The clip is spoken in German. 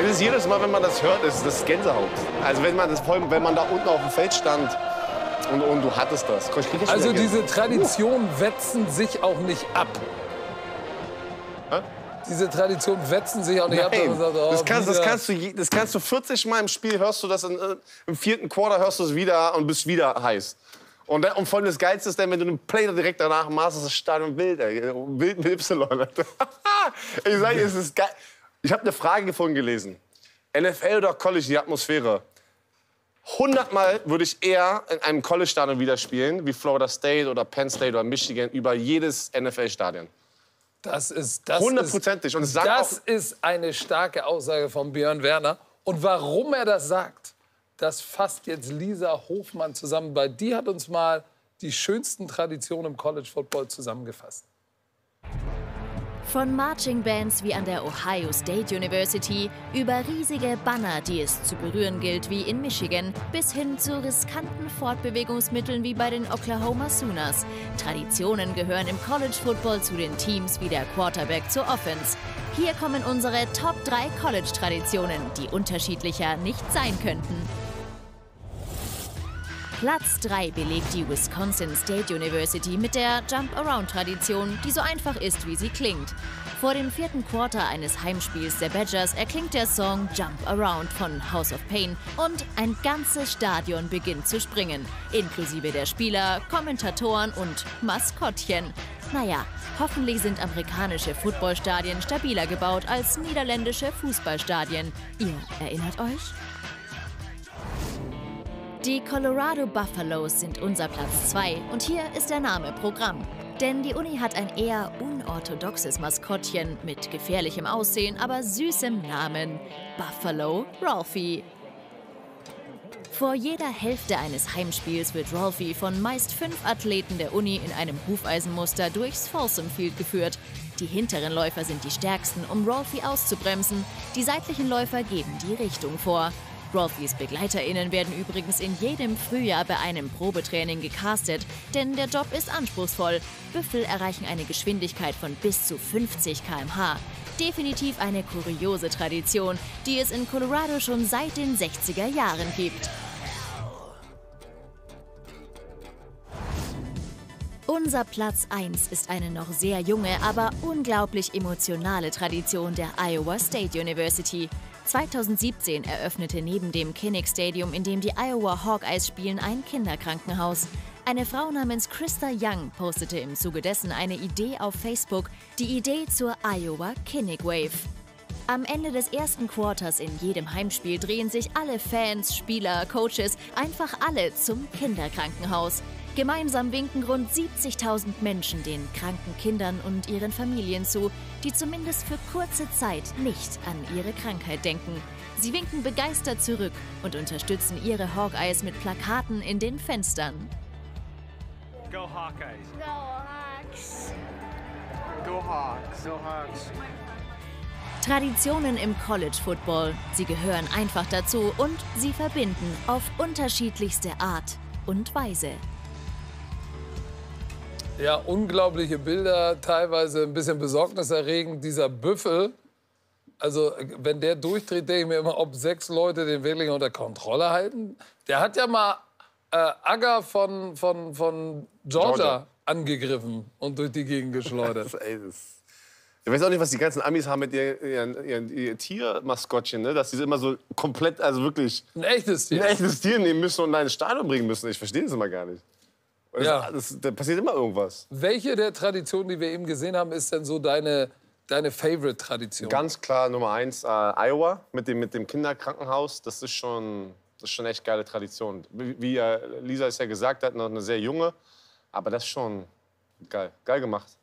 Es ist jedes Mal, wenn man das hört, ist das Gänsehaut. Also wenn man das, wenn man da unten auf dem Feld stand und, und du hattest das. Jetzt Also diese Traditionen wetzen sich auch nicht ab. Hä? Diese Traditionen wetzen sich auch nicht ab. Nein, man sagt, oh, das, kannst, das, kannst du, das kannst du 40 Mal im Spiel, hörst du das in, äh, im vierten Quarter, hörst du es wieder und bist wieder heiß. Und, dann- und vor allem das Geilste ist dann, wenn du den Play direkt danach machst, ist das Stadion wild, ey. Wild mit Y. Alter. ich sag es ist geil. Ich habe eine Frage vorhin gelesen. NFL oder College, die Atmosphäre. 100 Mal würde ich eher in einem College-Stadion wieder spielen, wie Florida State oder Penn State oder Michigan, über jedes NFL-Stadion. Das ist das Hundertprozentig. Und sagt das ist eine starke Aussage von Björn Werner. Und warum er das sagt, das fasst jetzt Lisa Hofmann zusammen, weil die hat uns mal die schönsten Traditionen im College Football zusammengefasst. Von Marching Bands wie an der Ohio State University über riesige Banner, die es zu berühren gilt wie in Michigan, bis hin zu riskanten Fortbewegungsmitteln wie bei den Oklahoma Sooners. Traditionen gehören im College Football zu den Teams wie der Quarterback zur Offense. Hier kommen unsere Top 3 College-Traditionen, die unterschiedlicher nicht sein könnten. Platz 3 belegt die Wisconsin State University mit der Jump-Around-Tradition, die so einfach ist, wie sie klingt. Vor dem vierten Quarter eines Heimspiels der Badgers erklingt der Song Jump Around von House of Pain und ein ganzes Stadion beginnt zu springen, inklusive der Spieler, Kommentatoren und Maskottchen. Naja, hoffentlich sind amerikanische Footballstadien stabiler gebaut als niederländische Fußballstadien. Ihr erinnert euch? Die Colorado Buffaloes sind unser Platz 2 und hier ist der Name Programm. Denn die Uni hat ein eher unorthodoxes Maskottchen mit gefährlichem Aussehen, aber süßem Namen. Buffalo Ralphie. Vor jeder Hälfte eines Heimspiels wird Rolfie von meist fünf Athleten der Uni in einem Hufeisenmuster durchs Folsom Field geführt. Die hinteren Läufer sind die stärksten, um Rolfie auszubremsen. Die seitlichen Läufer geben die Richtung vor. Rolfies BegleiterInnen werden übrigens in jedem Frühjahr bei einem Probetraining gecastet, denn der Job ist anspruchsvoll. Büffel erreichen eine Geschwindigkeit von bis zu 50 km/h. Definitiv eine kuriose Tradition, die es in Colorado schon seit den 60er Jahren gibt. Unser Platz 1 ist eine noch sehr junge, aber unglaublich emotionale Tradition der Iowa State University. 2017 eröffnete neben dem Kinnick Stadium, in dem die Iowa Hawkeyes spielen, ein Kinderkrankenhaus. Eine Frau namens Krista Young postete im Zuge dessen eine Idee auf Facebook, die Idee zur Iowa Kinnick Wave. Am Ende des ersten Quarters in jedem Heimspiel drehen sich alle Fans, Spieler, Coaches, einfach alle zum Kinderkrankenhaus. Gemeinsam winken rund 70.000 Menschen den kranken Kindern und ihren Familien zu, die zumindest für kurze Zeit nicht an ihre Krankheit denken. Sie winken begeistert zurück und unterstützen ihre Hawkeyes mit Plakaten in den Fenstern. Go Hawkeyes. Go Hawks. Go Hawks. Go Hawks. Traditionen im College Football. Sie gehören einfach dazu und sie verbinden auf unterschiedlichste Art und Weise. Ja, unglaubliche Bilder, teilweise ein bisschen besorgniserregend. Dieser Büffel, also wenn der durchdreht, denke ich mir immer, ob sechs Leute den wirklich unter Kontrolle halten. Der hat ja mal äh, Agger von, von, von Georgia, Georgia. angegriffen und durch die Gegend geschleudert. Ich weiß auch nicht, was die ganzen Amis haben mit ihren, ihren, ihren, ihren Tiermaskottchen, ne? dass sie immer so komplett, also wirklich Ein echtes ein Tier. echtes Tier nehmen müssen und in ein Stadion bringen müssen. Ich verstehe das immer gar nicht. Ja. das, da passiert immer irgendwas. Welche der Traditionen, die wir eben gesehen haben, ist denn so deine, deine Favorite-Tradition? Ganz klar Nummer eins, äh, Iowa mit dem, mit dem Kinderkrankenhaus. Das ist schon, das ist schon echt geile Tradition. Wie, wie äh, Lisa es ja gesagt hat, noch eine sehr junge. Aber das ist schon geil. Geil gemacht.